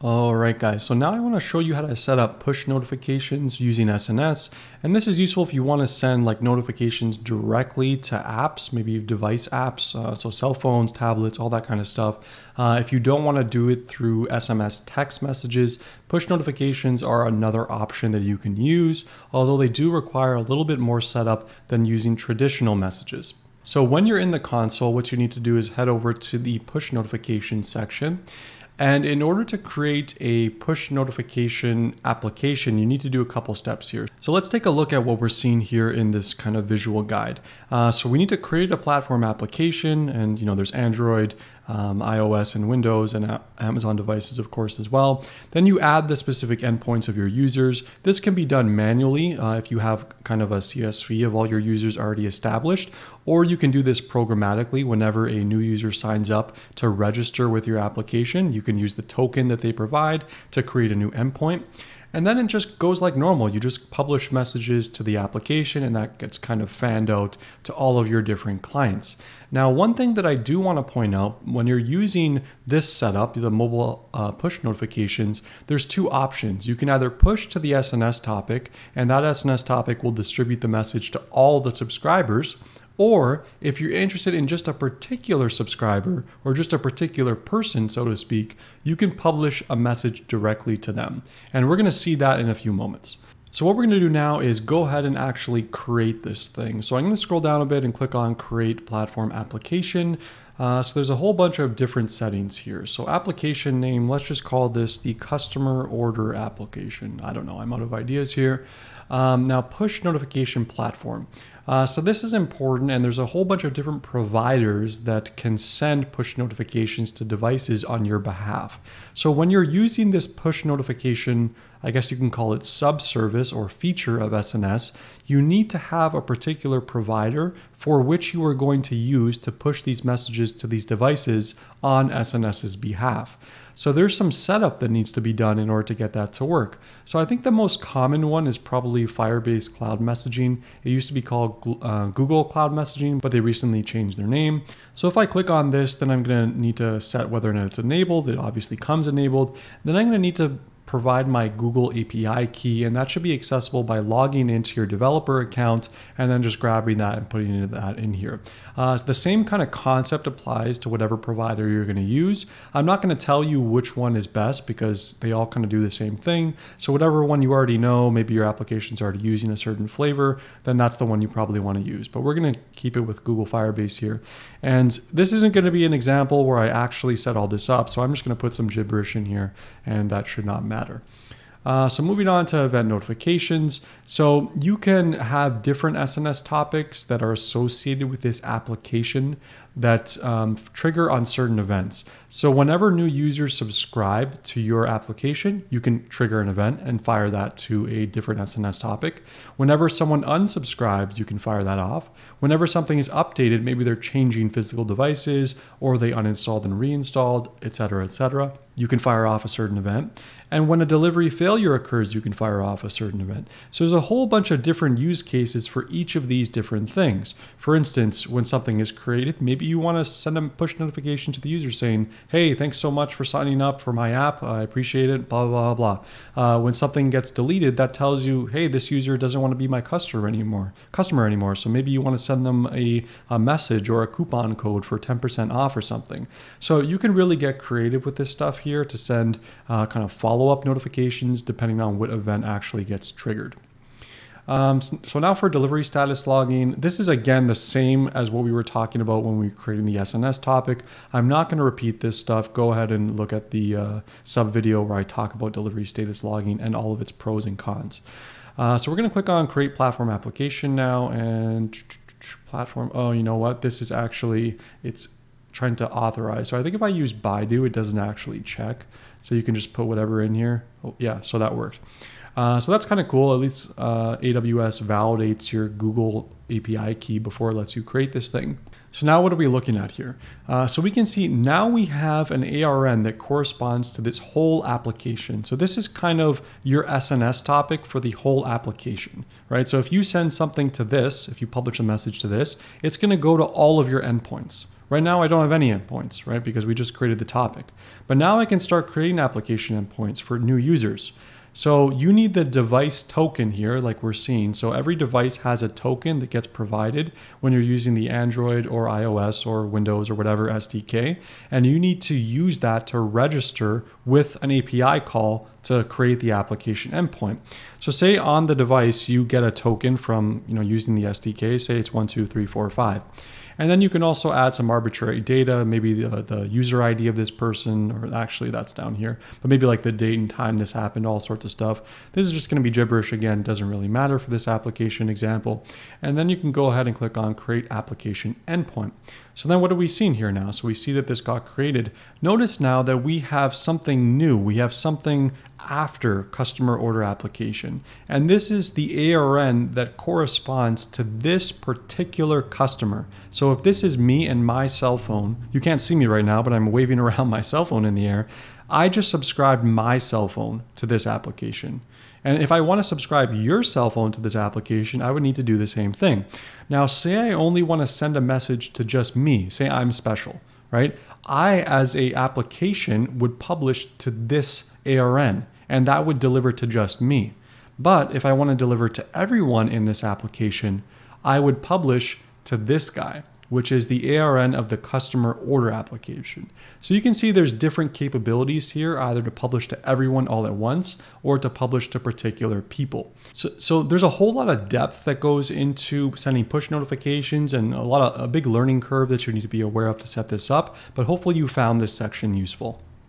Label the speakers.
Speaker 1: Alright guys, so now I want to show you how to set up push notifications using SNS and this is useful if you want to send like notifications directly to apps, maybe device apps, uh, so cell phones, tablets, all that kind of stuff. Uh, if you don't want to do it through SMS text messages, push notifications are another option that you can use, although they do require a little bit more setup than using traditional messages. So when you're in the console, what you need to do is head over to the push notifications section and in order to create a push notification application, you need to do a couple steps here. So let's take a look at what we're seeing here in this kind of visual guide. Uh, so we need to create a platform application and you know there's Android, um, iOS and Windows and Amazon devices, of course, as well. Then you add the specific endpoints of your users. This can be done manually uh, if you have kind of a CSV of all your users already established, or you can do this programmatically whenever a new user signs up to register with your application. You can use the token that they provide to create a new endpoint. And then it just goes like normal. You just publish messages to the application and that gets kind of fanned out to all of your different clients. Now, one thing that I do want to point out when you're using this setup, the mobile uh, push notifications, there's two options. You can either push to the SNS topic and that SNS topic will distribute the message to all the subscribers or if you're interested in just a particular subscriber or just a particular person, so to speak, you can publish a message directly to them. And we're going to see that in a few moments. So what we're going to do now is go ahead and actually create this thing. So I'm to scroll down a bit and click on create platform application. Uh, so there's a whole bunch of different settings here. So application name, let's just call this the customer order application. I don't know, I'm out of ideas here. Um, now push notification platform. Uh, so this is important and there's a whole bunch of different providers that can send push notifications to devices on your behalf. So when you're using this push notification, I guess you can call it subservice or feature of SNS, you need to have a particular provider for which you are going to use to push these messages to these devices on SNS's behalf. So there's some setup that needs to be done in order to get that to work. So I think the most common one is probably Firebase Cloud Messaging. It used to be called uh, Google Cloud Messaging, but they recently changed their name. So if I click on this, then I'm going to need to set whether or not it's enabled. It obviously comes enabled. Then I'm going to need to provide my Google API key, and that should be accessible by logging into your developer account and then just grabbing that and putting that in here. Uh, so the same kind of concept applies to whatever provider you're going to use. I'm not going to tell you which one is best because they all kind of do the same thing. So whatever one you already know, maybe your application's already using a certain flavor, then that's the one you probably want to use. But we're going to keep it with Google Firebase here. And this isn't going to be an example where I actually set all this up. So I'm just going to put some gibberish in here and that should not matter matter. Uh, so moving on to event notifications. So you can have different SNS topics that are associated with this application that um, trigger on certain events. So whenever new users subscribe to your application, you can trigger an event and fire that to a different SNS topic. Whenever someone unsubscribes, you can fire that off. Whenever something is updated, maybe they're changing physical devices or they uninstalled and reinstalled, etc., etc., you can fire off a certain event. And when a delivery failure occurs, you can fire off a certain event. So there's a whole bunch of different use cases for each of these different things. For instance, when something is created, maybe you want to send a push notification to the user saying, hey, thanks so much for signing up for my app. I appreciate it, blah, blah, blah, blah. Uh, when something gets deleted, that tells you, hey, this user doesn't want to be my customer anymore, customer anymore. So maybe you want to send them a, a message or a coupon code for 10% off or something. So you can really get creative with this stuff here to send uh, kind of follow-up notifications depending on what event actually gets triggered. Um, so, now for delivery status logging, this is again the same as what we were talking about when we were creating the SNS topic. I'm not going to repeat this stuff. Go ahead and look at the uh, sub video where I talk about delivery status logging and all of its pros and cons. Uh, so we're going to click on create platform application now and platform. Oh, you know what? This is actually, it's trying to authorize. So I think if I use Baidu, it doesn't actually check. So you can just put whatever in here. Oh, yeah, so that works. Uh, so that's kind of cool. At least uh, AWS validates your Google API key before it lets you create this thing. So now what are we looking at here? Uh, so we can see now we have an ARN that corresponds to this whole application. So this is kind of your SNS topic for the whole application, right? So if you send something to this, if you publish a message to this, it's going to go to all of your endpoints Right now, I don't have any endpoints, right? Because we just created the topic. But now I can start creating application endpoints for new users. So you need the device token here, like we're seeing. So every device has a token that gets provided when you're using the Android or iOS or Windows or whatever SDK. And you need to use that to register with an API call to create the application endpoint. So say on the device, you get a token from, you know, using the SDK, say it's one, two, three, four, five. And then you can also add some arbitrary data, maybe the, the user ID of this person, or actually that's down here, but maybe like the date and time this happened, all sorts of stuff. This is just going to be gibberish again, doesn't really matter for this application example. And then you can go ahead and click on create application endpoint. So then what are we seeing here now? So we see that this got created. Notice now that we have something new. We have something after customer order application. And this is the ARN that corresponds to this particular customer. So if this is me and my cell phone, you can't see me right now, but I'm waving around my cell phone in the air. I just subscribed my cell phone to this application. And if I want to subscribe your cell phone to this application, I would need to do the same thing. Now, say I only want to send a message to just me, say I'm special, right? I, as a application, would publish to this ARN, and that would deliver to just me. But if I want to deliver to everyone in this application, I would publish to this guy which is the ARN of the customer order application. So you can see there's different capabilities here, either to publish to everyone all at once or to publish to particular people. So, so there's a whole lot of depth that goes into sending push notifications and a lot of a big learning curve that you need to be aware of to set this up, but hopefully you found this section useful.